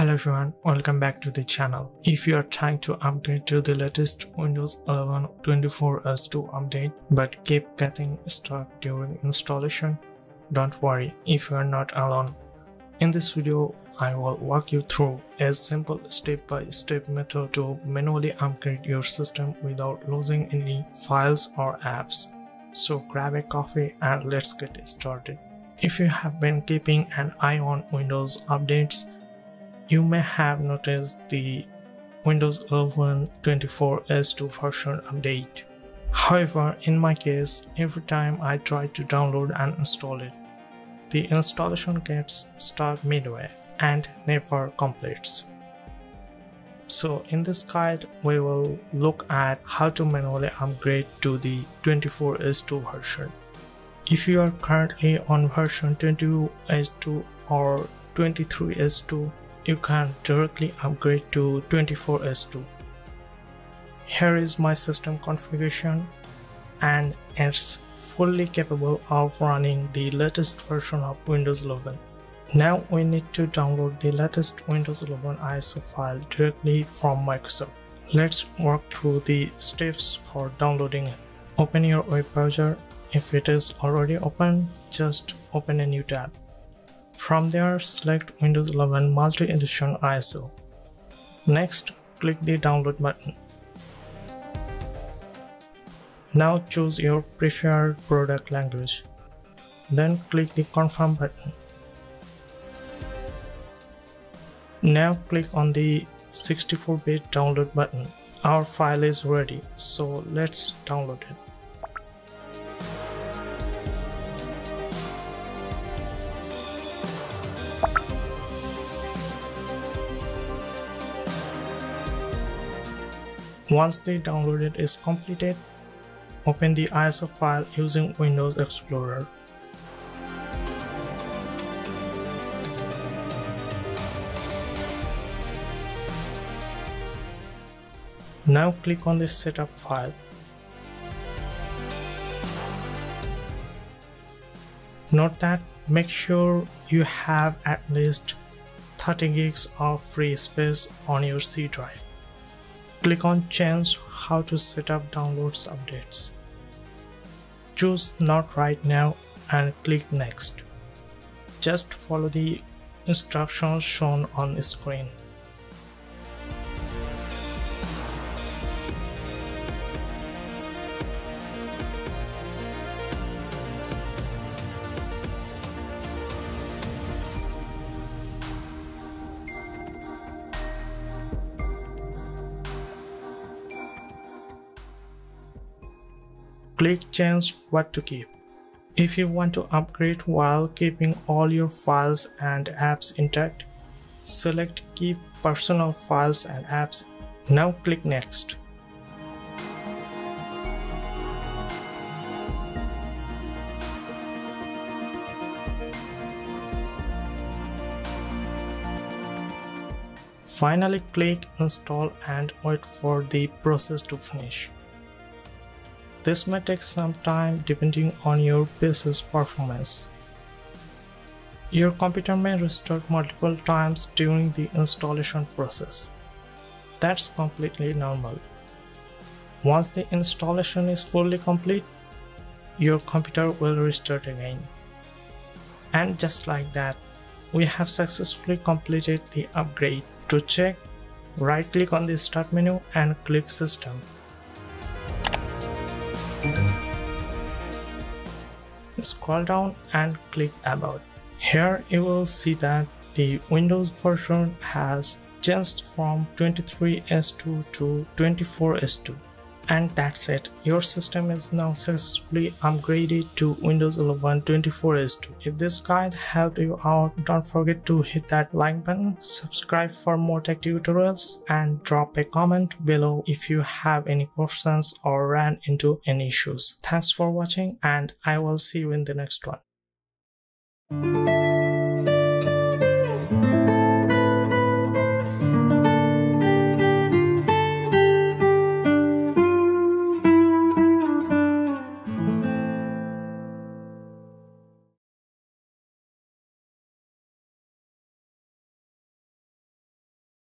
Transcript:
Hello everyone, welcome back to the channel. If you are trying to upgrade to the latest Windows 11 24H2 update but keep getting stuck during installation, don't worry if you are not alone. In this video, I will walk you through a simple step-by-step -step method to manually upgrade your system without losing any files or apps. So grab a coffee and let's get started. If you have been keeping an eye on Windows updates, you may have noticed the Windows 11 24H2 version update. However, in my case, every time I try to download and install it, the installation gets stuck midway and never completes. So in this guide, we will look at how to manually upgrade to the 24H2 version. If you are currently on version 22H2 or 23H2, you can directly upgrade to 24H2. Here is my system configuration and it's fully capable of running the latest version of Windows 11. Now we need to download the latest Windows 11 ISO file directly from Microsoft. Let's walk through the steps for downloading it. Open your web browser. If it is already open, just open a new tab. From there, select Windows 11 Multi-Edition ISO. Next, click the download button. Now choose your preferred product language. Then click the confirm button. Now click on the 64-bit download button. Our file is ready, so let's download it. Once the downloaded is completed, open the ISO file using Windows Explorer. Now click on the setup file. Note that make sure you have at least 30 gigs of free space on your C drive. Click on change how to set up downloads updates. Choose not right now and click next. Just follow the instructions shown on screen. Click change what to keep. If you want to upgrade while keeping all your files and apps intact, select keep personal files and apps. Now click next. Finally click install and wait for the process to finish. This may take some time depending on your PC's performance. Your computer may restart multiple times during the installation process. That's completely normal. Once the installation is fully complete, your computer will restart again. And just like that, we have successfully completed the upgrade. To check, right click on the start menu and click system. Scroll down and click about. Here you will see that the Windows version has changed from 23H2 to 24H2 and that's it. Your system is now successfully upgraded to windows 11 24H2 if this guide helped you out don't forget to hit that like button subscribe for more tech tutorials and drop a comment below if you have any questions or ran into any issues. Thanks for watching and i will see you in the next one